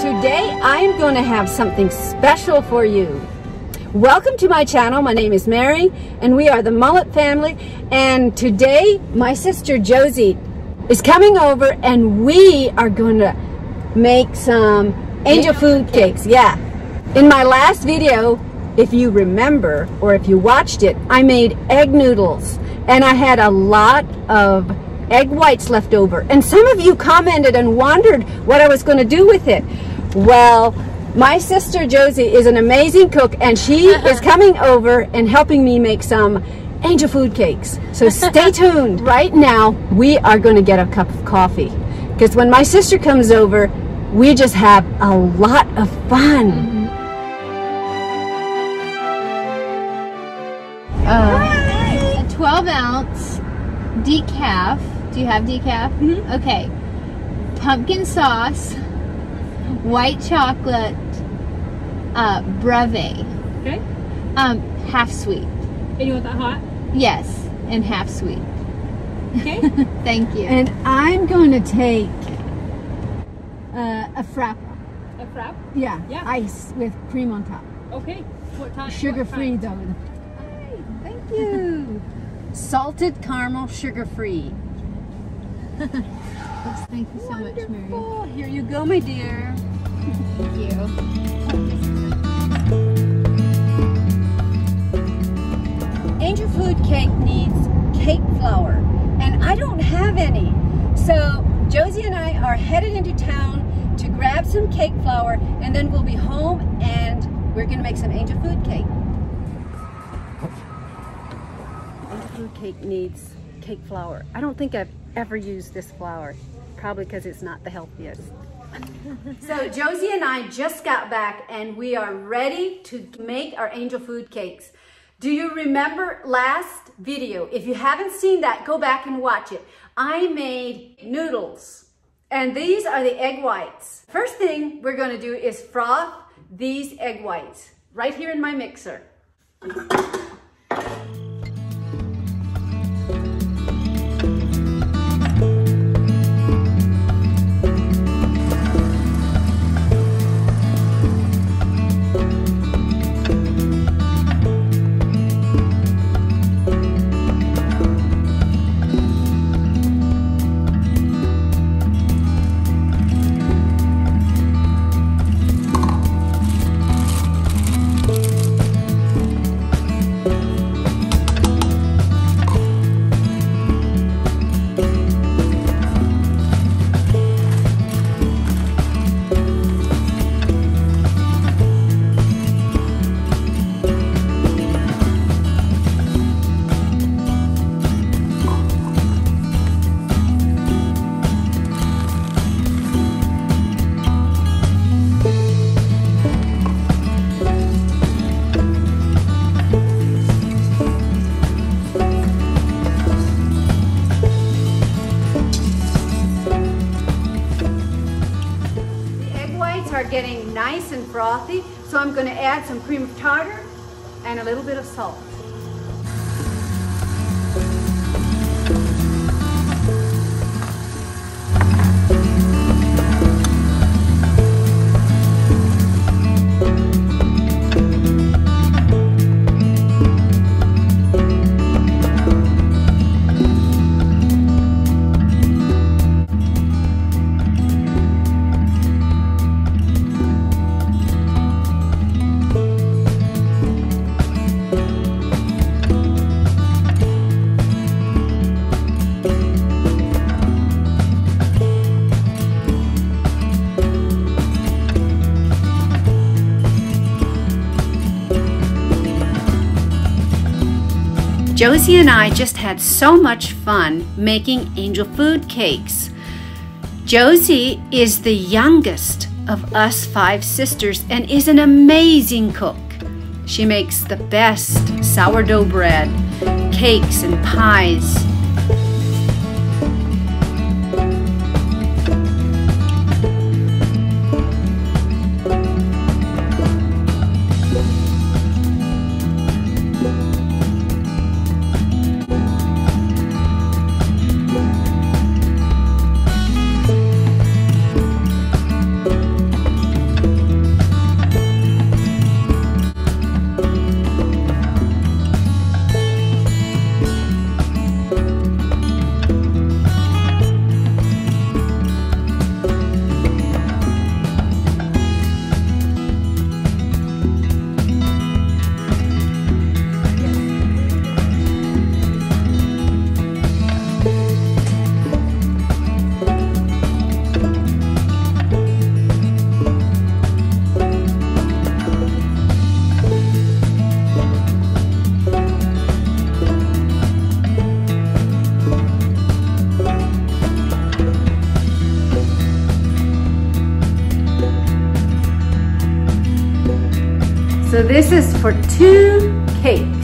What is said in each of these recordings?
I am going to have something special for you. Welcome to my channel. My name is Mary and we are the Mullet family. And today my sister Josie is coming over and we are going to make some angel food cakes. Yeah. In my last video, if you remember or if you watched it, I made egg noodles and I had a lot of egg whites left over. And some of you commented and wondered what I was going to do with it. Well, my sister Josie is an amazing cook and she is coming over and helping me make some angel food cakes. So stay tuned. Right now, we are going to get a cup of coffee because when my sister comes over, we just have a lot of fun. Uh, a 12 ounce decaf. Do you have decaf? Mm-hmm. Okay. Pumpkin sauce, white chocolate, uh, breve. Okay. Um, half sweet. And you want that hot? Yes, and half sweet. Okay. Thank you. And I'm going to take uh, a frap. a frap? Yeah, Yeah. ice with cream on top. Okay. What time? Sugar what free kind? though. Thank you. Salted caramel, sugar free. Thank you so much, Mary. Here you go, my dear. Thank you. Angel Food Cake needs cake flour, and I don't have any. So Josie and I are headed into town to grab some cake flour, and then we'll be home and we're gonna make some angel food cake. Angel food cake needs cake flour. I don't think I've ever use this flour, probably because it's not the healthiest. So Josie and I just got back and we are ready to make our angel food cakes. Do you remember last video? If you haven't seen that, go back and watch it. I made noodles and these are the egg whites. First thing we're gonna do is froth these egg whites right here in my mixer. Nice and frothy, so I'm gonna add some cream of tartar and a little bit of salt. Josie and I just had so much fun making angel food cakes. Josie is the youngest of us five sisters and is an amazing cook. She makes the best sourdough bread, cakes, and pies. This is for two cakes.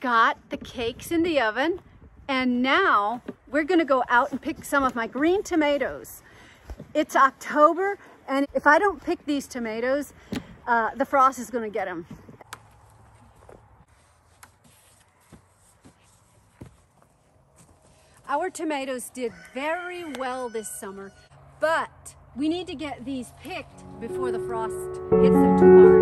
Got the cakes in the oven and now we're gonna go out and pick some of my green tomatoes. It's October and if I don't pick these tomatoes, uh, the frost is gonna get them. Our tomatoes did very well this summer, but we need to get these picked before the frost hits them too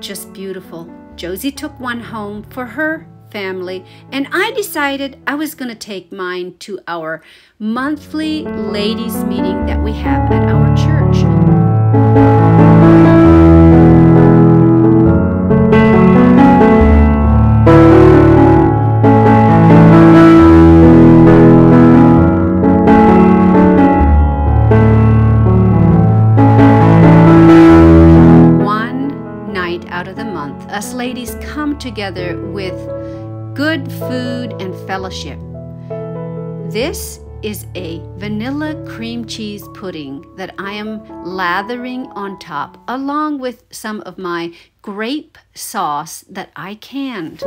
just beautiful. Josie took one home for her family, and I decided I was going to take mine to our monthly ladies' meeting that we have at our us ladies come together with good food and fellowship. This is a vanilla cream cheese pudding that I am lathering on top, along with some of my grape sauce that I canned.